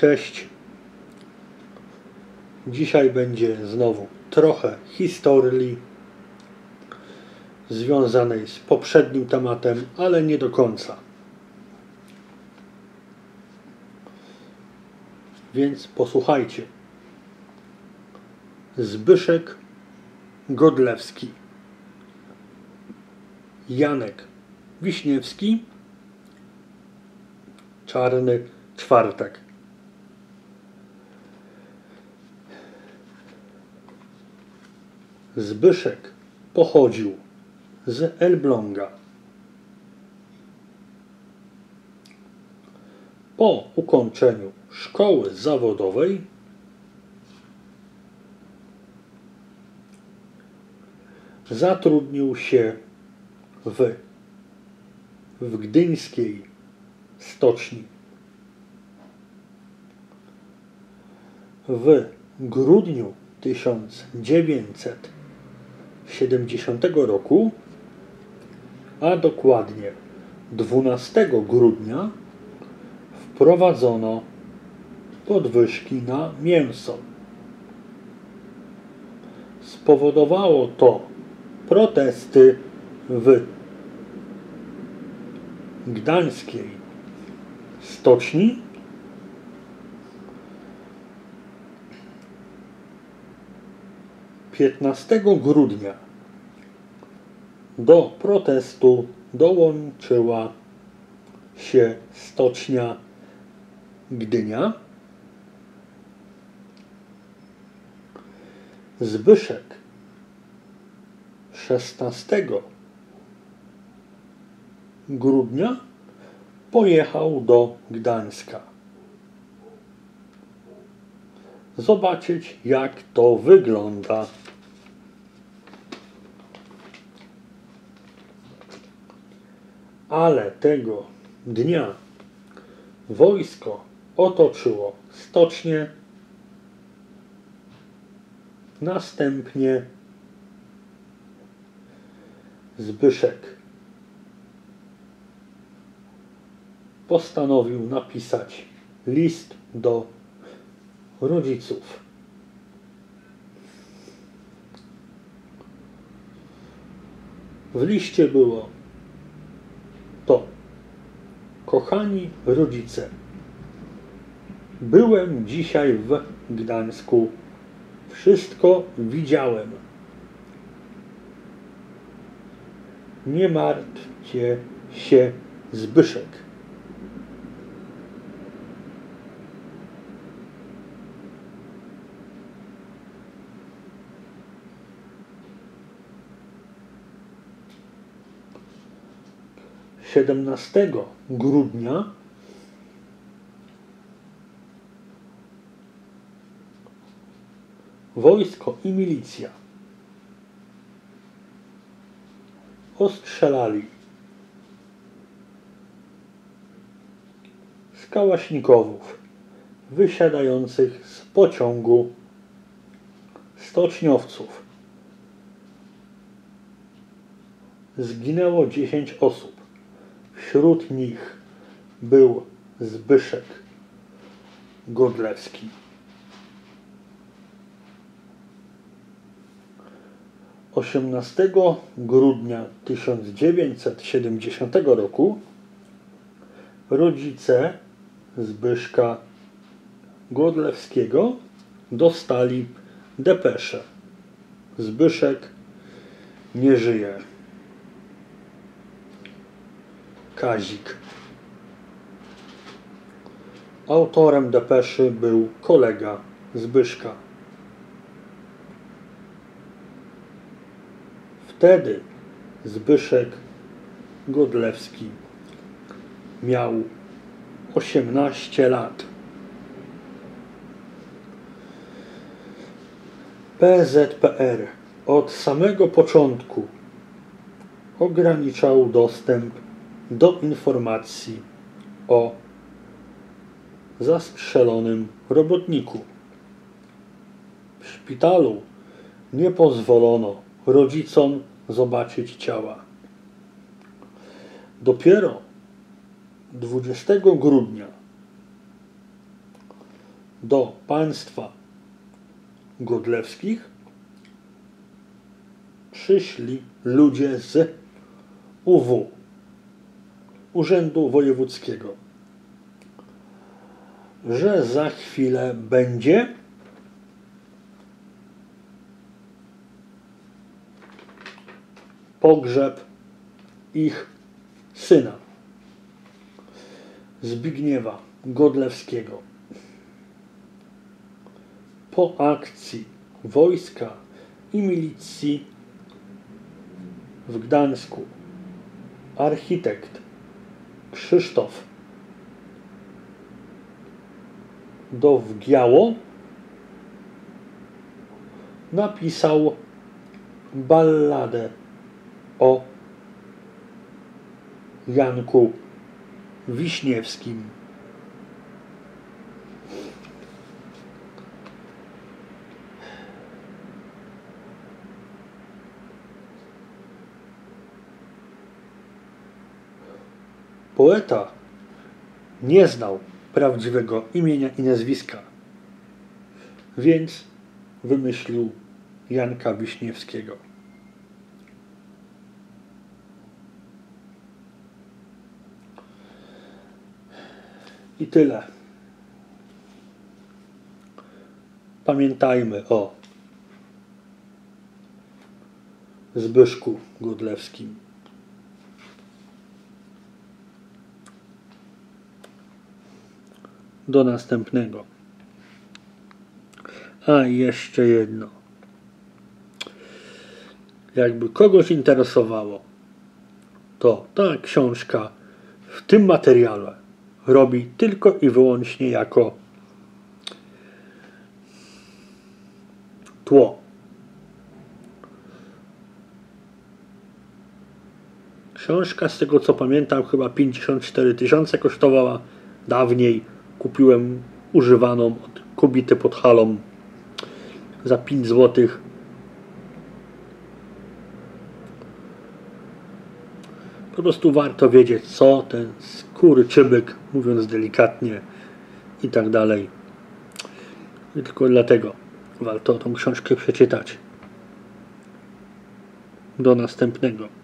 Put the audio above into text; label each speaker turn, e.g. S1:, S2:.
S1: Cześć. Dzisiaj będzie znowu trochę historii związanej z poprzednim tematem, ale nie do końca. Więc posłuchajcie. Zbyszek Godlewski. Janek Wiśniewski. Czarny czwartek. Zbyszek pochodził z Elbląga. Po ukończeniu szkoły zawodowej zatrudnił się w, w gdyńskiej stoczni. W grudniu 1970 roku, a dokładnie 12 grudnia, wprowadzono podwyżki na mięso. Spowodowało to protesty w gdańskiej stoczni Piętnastego grudnia do protestu dołączyła się stocznia Gdynia. Zbyszek 16 grudnia pojechał do Gdańska. Zobaczyć, jak to wygląda. Ale tego dnia wojsko otoczyło stocznie, następnie Zbyszek postanowił napisać list do rodziców. W liście było to Kochani rodzice, byłem dzisiaj w Gdańsku. Wszystko widziałem. Nie martwcie się, Zbyszek. Siedemnastego grudnia wojsko i milicja ostrzelali z kałasznikowów wysiadających z pociągu stoczniowców. Zginęło 10 osób. Wśród nich był Zbyszek Godlewski. 18 grudnia 1970 roku rodzice Zbyszka Godlewskiego dostali depeszę. Zbyszek nie żyje. Kazik. Autorem depeszy był kolega Zbyszka. Wtedy Zbyszek Godlewski miał 18 lat. PZPR od samego początku ograniczał dostęp do informacji o zastrzelonym robotniku. W szpitalu nie pozwolono rodzicom zobaczyć ciała. Dopiero 20 grudnia do państwa godlewskich przyszli ludzie z UW, Urzędu Wojewódzkiego, że za chwilę będzie. Pogrzeb ich syna, Zbigniewa Godlewskiego. Po akcji wojska i milicji w Gdańsku. Architekt Krzysztof Dowgiało napisał balladę o Janku Wiśniewskim. Poeta nie znał prawdziwego imienia i nazwiska, więc wymyślił Janka Wiśniewskiego. I tyle. Pamiętajmy o Zbyszku Godlewskim. Do następnego. A jeszcze jedno. Jakby kogoś interesowało, to ta książka w tym materiale robi tylko i wyłącznie jako tło. Książka, z tego co pamiętam, chyba 54 tysiące kosztowała. Dawniej kupiłem używaną od kobiety pod halą za 5 złotych. Po prostu warto wiedzieć, co ten skurczybyk, mówiąc delikatnie i tak dalej. I tylko dlatego warto tą książkę przeczytać. Do następnego.